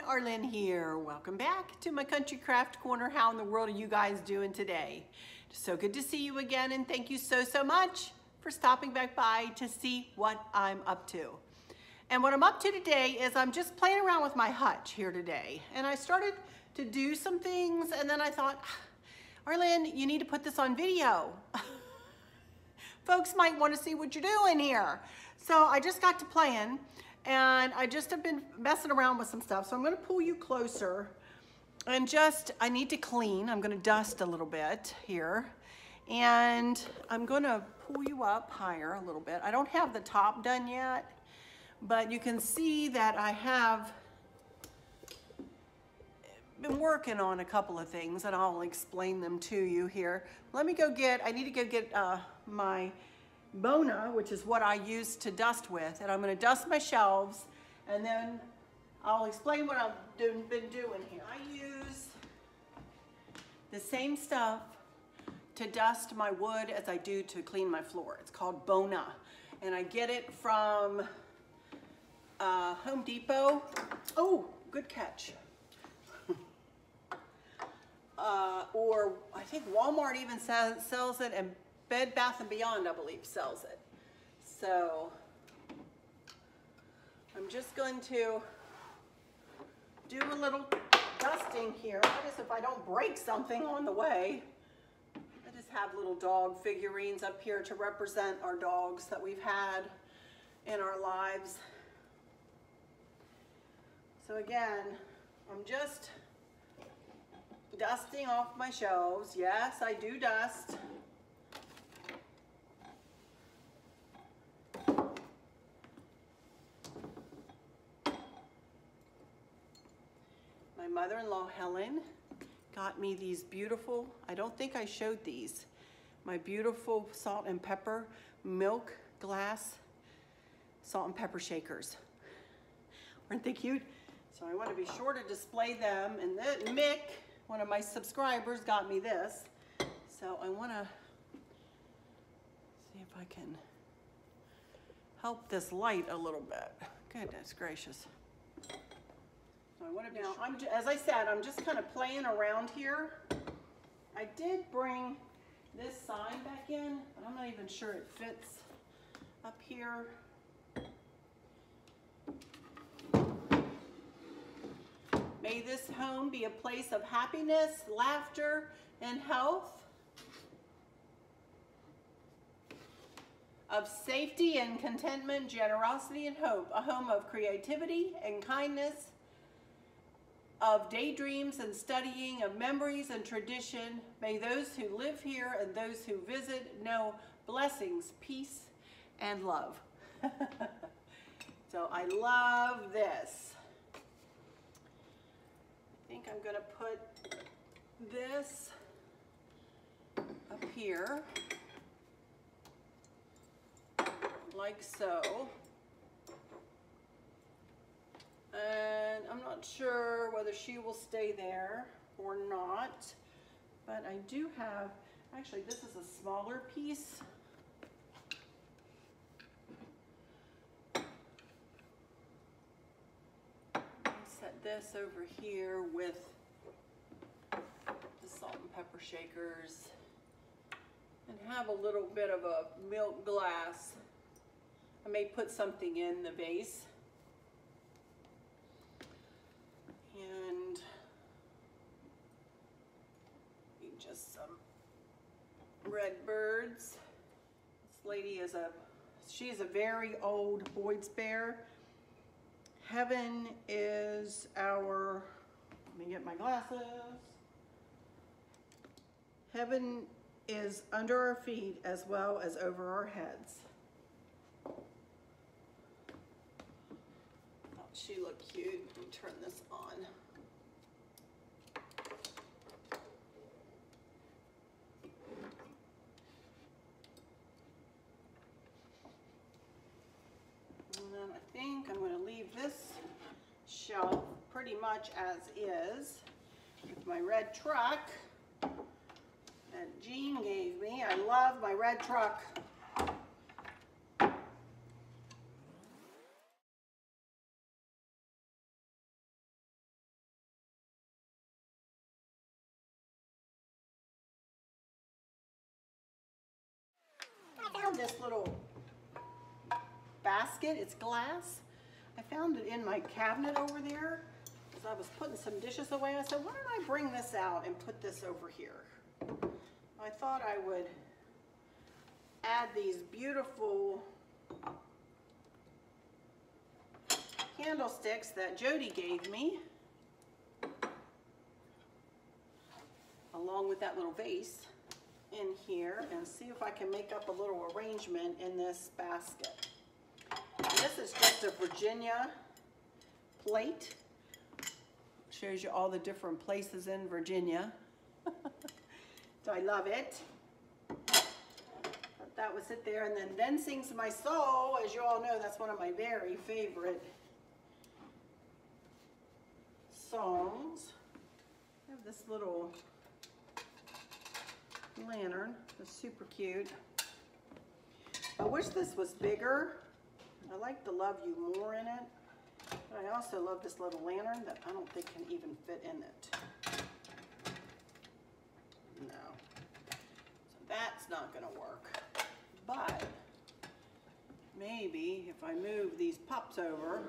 Arlynn here. Welcome back to my Country Craft Corner. How in the world are you guys doing today? So good to see you again and thank you so, so much for stopping back by to see what I'm up to. And what I'm up to today is I'm just playing around with my hutch here today. And I started to do some things and then I thought, ah, Arlynn, you need to put this on video. Folks might want to see what you're doing here. So I just got to playing and I just have been messing around with some stuff. So I'm gonna pull you closer and just, I need to clean. I'm gonna dust a little bit here. And I'm gonna pull you up higher a little bit. I don't have the top done yet, but you can see that I have been working on a couple of things and I'll explain them to you here. Let me go get, I need to go get uh, my Bona, which is what I use to dust with, and I'm gonna dust my shelves, and then I'll explain what I've do, been doing here. I use the same stuff to dust my wood as I do to clean my floor. It's called Bona, and I get it from uh, Home Depot. Oh, good catch. uh, or I think Walmart even sells it, and Bed Bath & Beyond, I believe, sells it. So I'm just going to do a little dusting here. Just, if I don't break something on the way, I just have little dog figurines up here to represent our dogs that we've had in our lives. So again, I'm just dusting off my shelves. Yes, I do dust. Mother-in-law, Helen, got me these beautiful, I don't think I showed these, my beautiful salt and pepper milk glass salt and pepper shakers. Aren't they cute? So I want to be sure to display them. And then Mick, one of my subscribers, got me this. So I want to see if I can help this light a little bit. Goodness gracious. So I want to now, I'm, as I said, I'm just kind of playing around here. I did bring this sign back in, but I'm not even sure it fits up here. May this home be a place of happiness, laughter, and health. Of safety and contentment, generosity and hope. A home of creativity and kindness, of daydreams and studying, of memories and tradition. May those who live here and those who visit know blessings, peace, and love. so I love this. I think I'm going to put this up here like so. And I'm not sure whether she will stay there or not, but I do have, actually this is a smaller piece. Set this over here with the salt and pepper shakers and have a little bit of a milk glass. I may put something in the vase. Red birds. This lady is a, she's a very old Boyd's bear. Heaven is our, let me get my glasses. Heaven is under our feet as well as over our heads. She looked cute. Let me turn this on. shelf pretty much as is with my red truck that Jean gave me. I love my red truck. I found this little basket, it's glass. I found it in my cabinet over there as I was putting some dishes away. I said, why don't I bring this out and put this over here? I thought I would add these beautiful candlesticks that Jody gave me. Along with that little vase in here and see if I can make up a little arrangement in this basket. This is just a Virginia plate. Shows you all the different places in Virginia. so I love it. But that was it there. And then Then Sings My Soul. As you all know, that's one of my very favorite songs. I have this little lantern. It's super cute. I wish this was bigger. I like the Love You More in it. But I also love this little lantern that I don't think can even fit in it. No. So that's not going to work. But maybe if I move these pups over,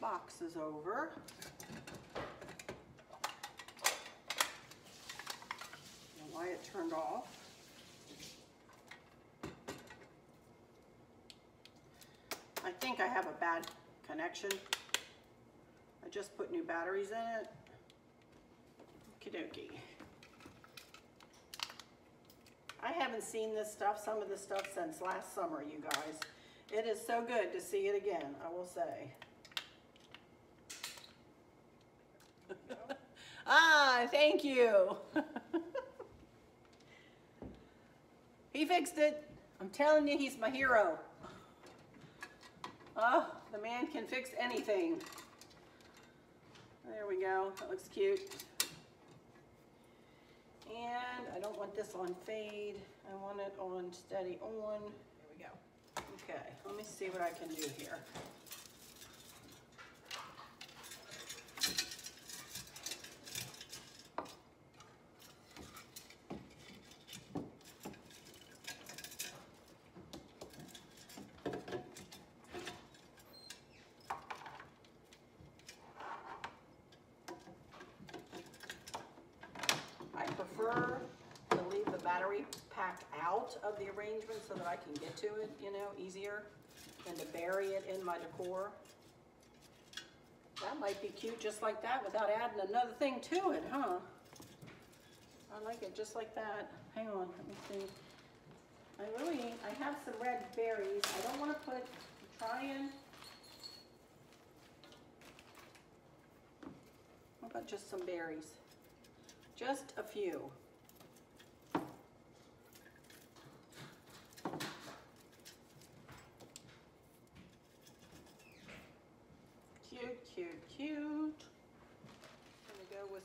boxes over, why it turned off. Think I have a bad connection. I just put new batteries in it. Okie. I haven't seen this stuff, some of this stuff since last summer, you guys. It is so good to see it again, I will say. ah, thank you. he fixed it. I'm telling you, he's my hero. Oh, the man can fix anything. There we go. That looks cute. And I don't want this on fade. I want it on steady on. There we go. Okay, let me see what I can do here. Of the arrangement so that I can get to it, you know, easier than to bury it in my decor. That might be cute just like that without adding another thing to it, huh? I like it just like that. Hang on, let me see. I really, I have some red berries. I don't want to put, try and, how about just some berries? Just a few.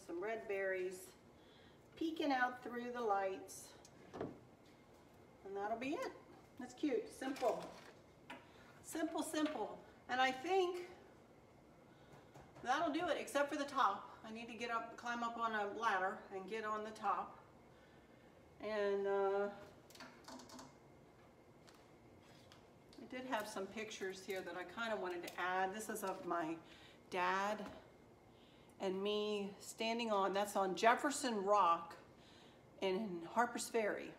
Some red berries peeking out through the lights. And that'll be it. That's cute, simple. Simple, simple. And I think that'll do it, except for the top. I need to get up, climb up on a ladder and get on the top. And uh, did have some pictures here that I kind of wanted to add. This is of my dad and me standing on, that's on Jefferson Rock in Harper's Ferry.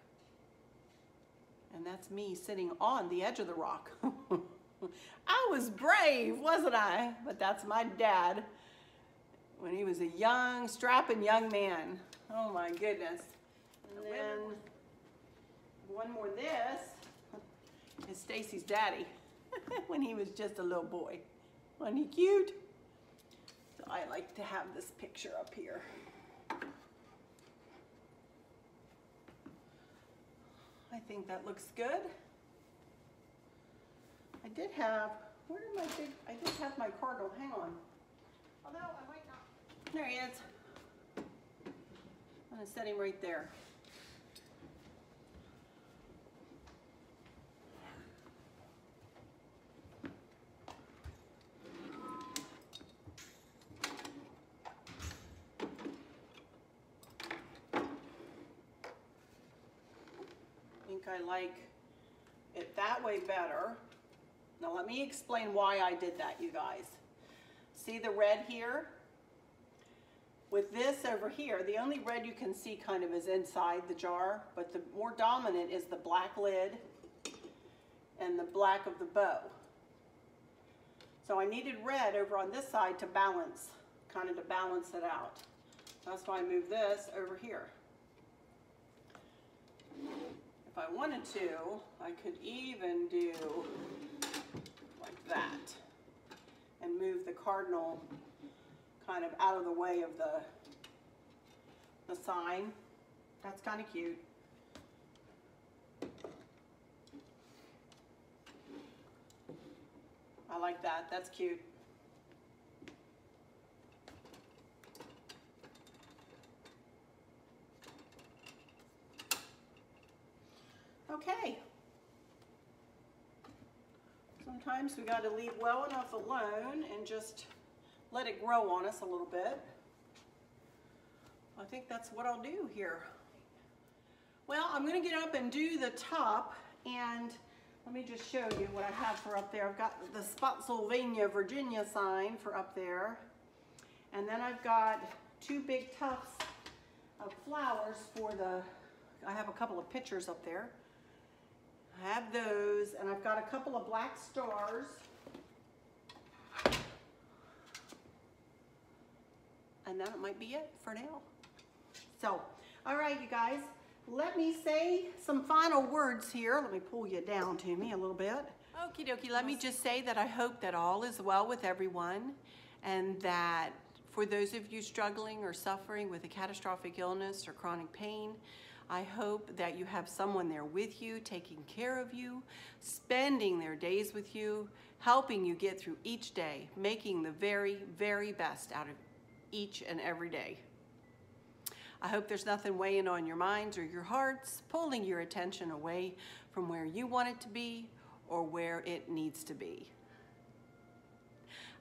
And that's me sitting on the edge of the rock. I was brave, wasn't I? But that's my dad when he was a young, strapping young man. Oh my goodness. And then one more this is Stacy's daddy when he was just a little boy. Wasn't he cute? So I like to have this picture up here. I think that looks good. I did have, where did my big, I did have my cardinal, hang on. Although I might not, there he is. I'm gonna set him right there. I like it that way better. Now let me explain why I did that, you guys. See the red here? With this over here, the only red you can see kind of is inside the jar, but the more dominant is the black lid and the black of the bow. So I needed red over on this side to balance, kind of to balance it out. That's why I moved this over here. If I wanted to, I could even do like that and move the cardinal kind of out of the way of the, the sign. That's kind of cute. I like that. That's cute. Okay. Sometimes we got to leave well enough alone and just let it grow on us a little bit. I think that's what I'll do here. Well, I'm going to get up and do the top and let me just show you what I have for up there. I've got the Spotsylvania, Virginia sign for up there. And then I've got two big tufts of flowers for the, I have a couple of pictures up there. Have those, and I've got a couple of black stars. And that might be it for now. So, all right, you guys, let me say some final words here. Let me pull you down to me a little bit. Okie dokie, let me just say that I hope that all is well with everyone and that for those of you struggling or suffering with a catastrophic illness or chronic pain, I hope that you have someone there with you, taking care of you, spending their days with you, helping you get through each day, making the very, very best out of each and every day. I hope there's nothing weighing on your minds or your hearts, pulling your attention away from where you want it to be or where it needs to be.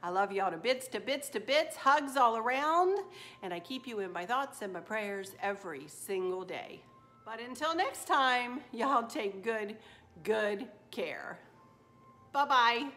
I love y'all to bits, to bits, to bits, hugs all around, and I keep you in my thoughts and my prayers every single day. But until next time, y'all take good, good care. Bye-bye.